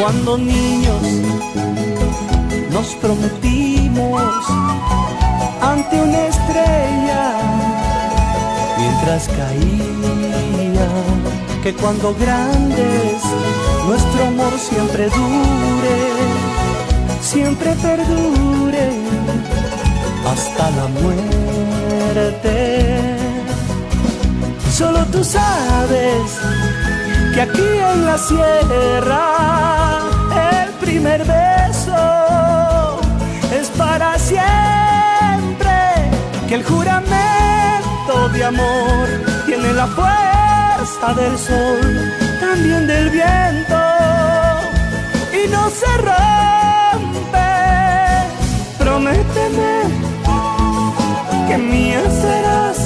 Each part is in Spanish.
Cuando niños nos prometimos ante una estrella mientras caía que cuando grandes nuestro amor siempre dure, siempre perdure hasta la muerte. Solo tú sabes que aquí en la sierra amor tiene la fuerza del sol, también del viento y no se rompe. Prométeme que mía serás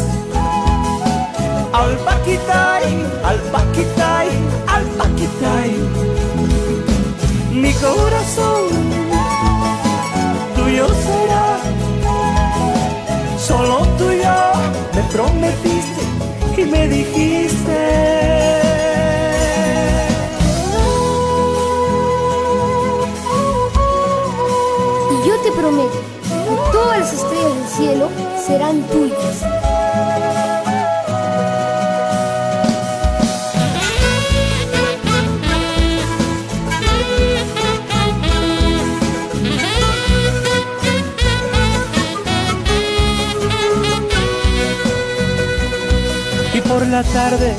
al paquitay, al paquitay, al paquitay. Mi corazón y me dijiste. Y yo te prometo que todas las estrellas del cielo serán tuyas. Por la tarde,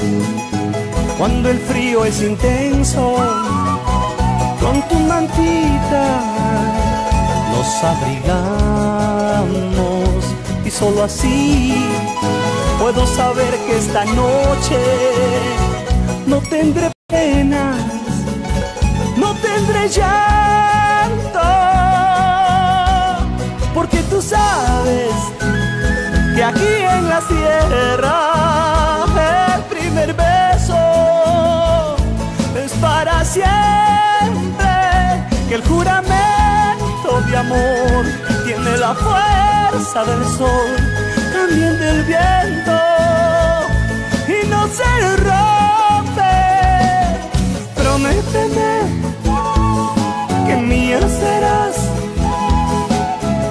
cuando el frío es intenso, con tu mantita nos abrigamos y solo así puedo saber que esta noche no tendré penas, no tendré llanto, porque tú sabes que aquí en la sierra la fuerza del sol, también del viento y no se rompe. Prométeme que mía serás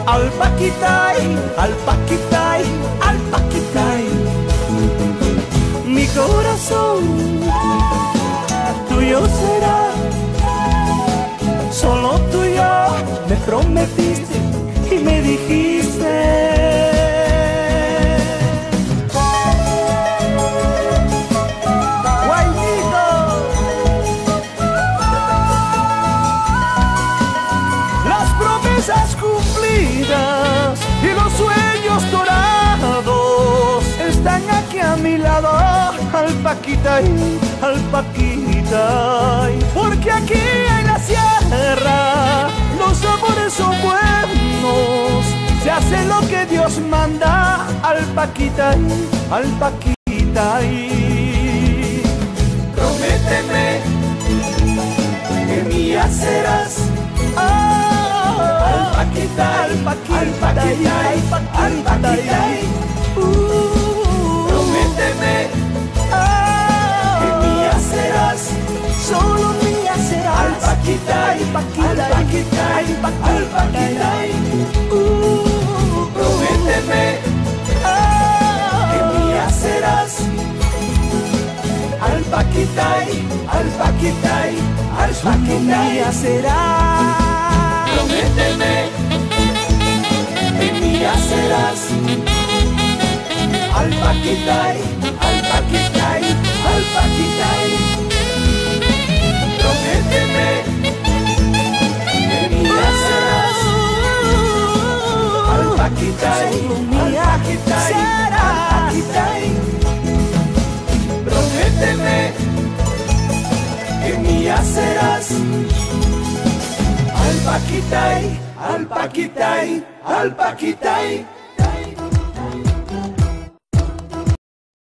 al paquitay, al paquitay, al paquitay. Mi corazón tuyo será, Paquitay, al Paquitay, porque aquí en la sierra los amores son buenos, Dios manda, al Paquitay, al Paquitay. Prométeme que mía serás. Al paquita, al paquita, al paquita, al paquita. Prométeme que mía serás, solo mía serás. Al paquita, al paquita, al paquita, al paquita. Al paquitay, al paquitay, al paquitay será. Prométeme que mía serás. Al paquitay, al paquitay, al paquitay. Prométeme que mía serás. Al Alpaquitay, mía Alpaquitay, serás. Alpaquitay, Alpaquitay, Alpaquitay.